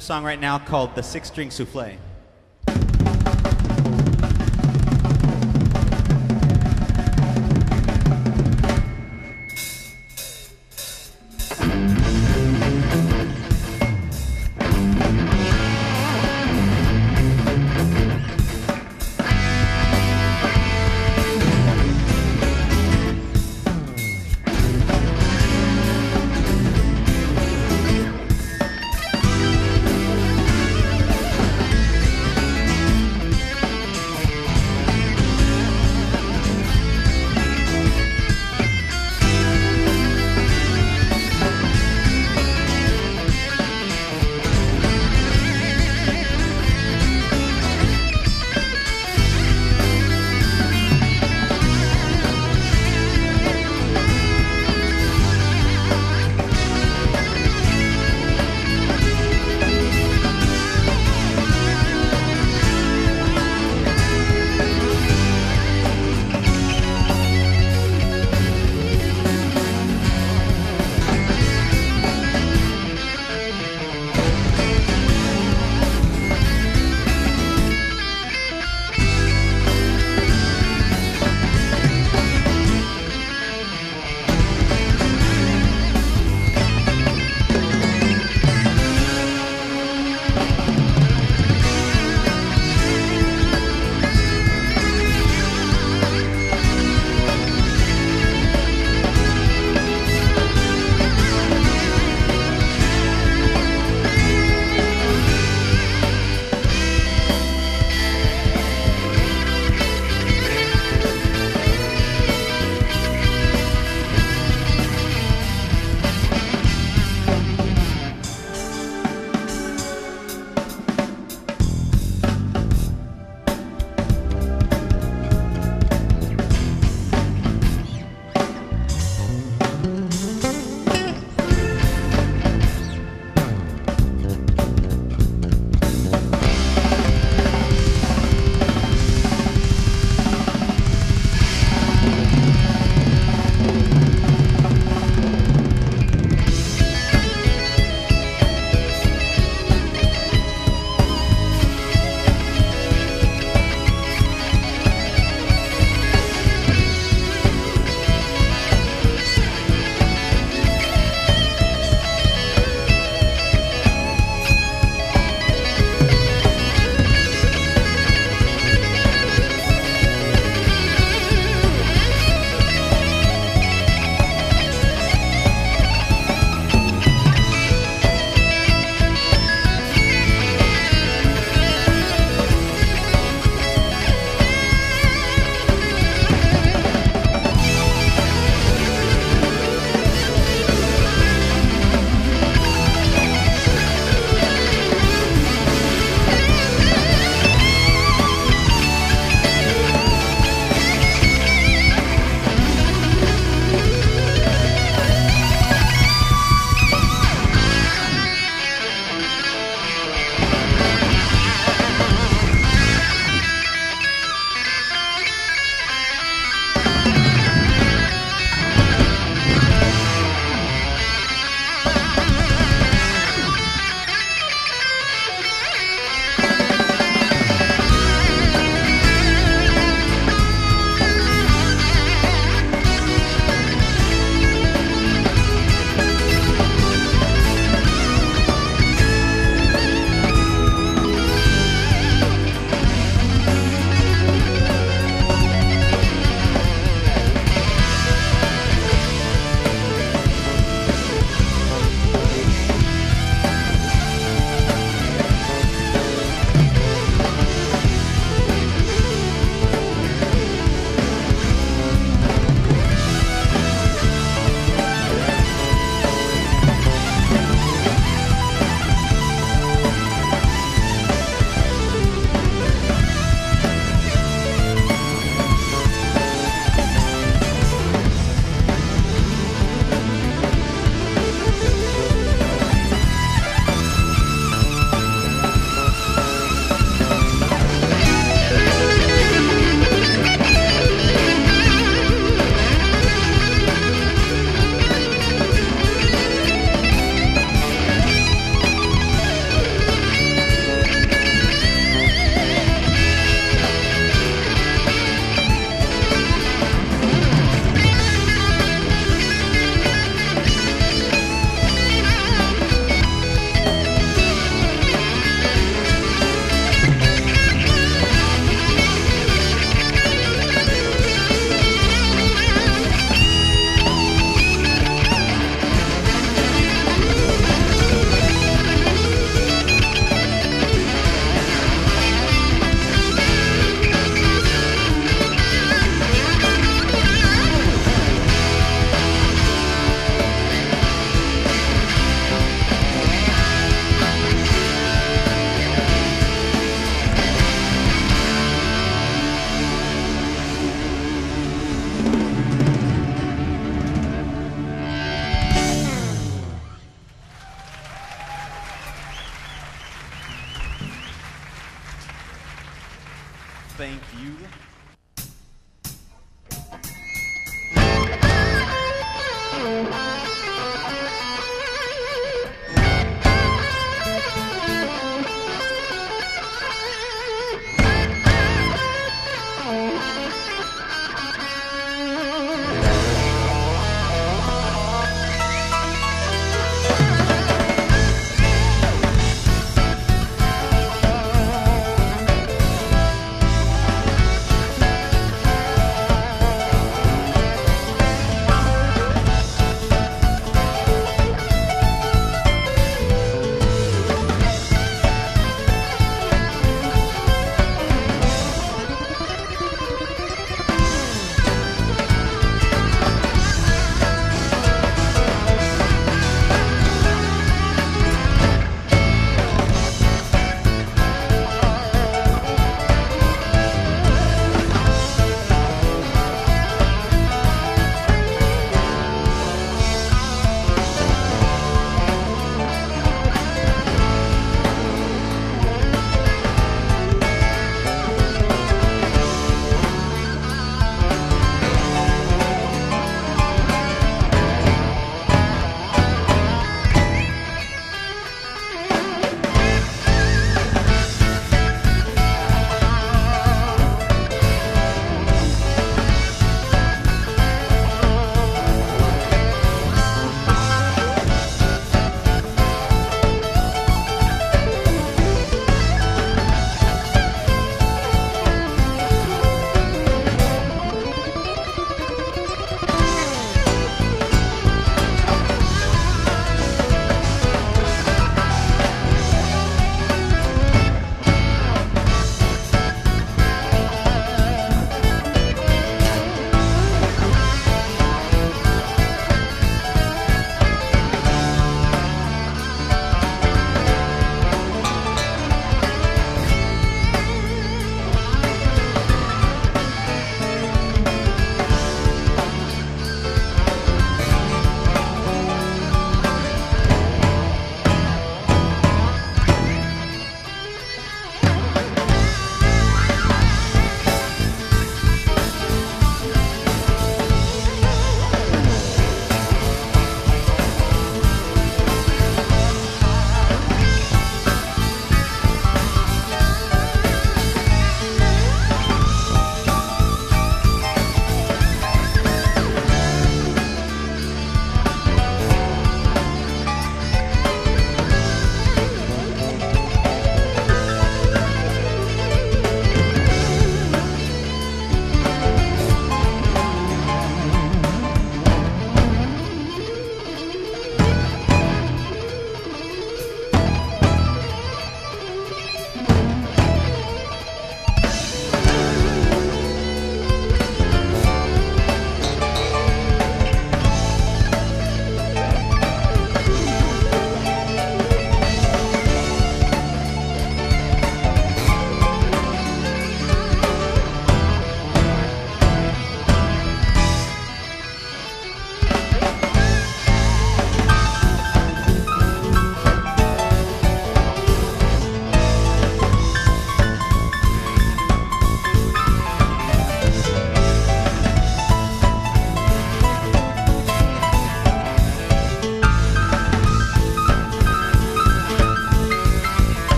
song right now called The Six String Souffle.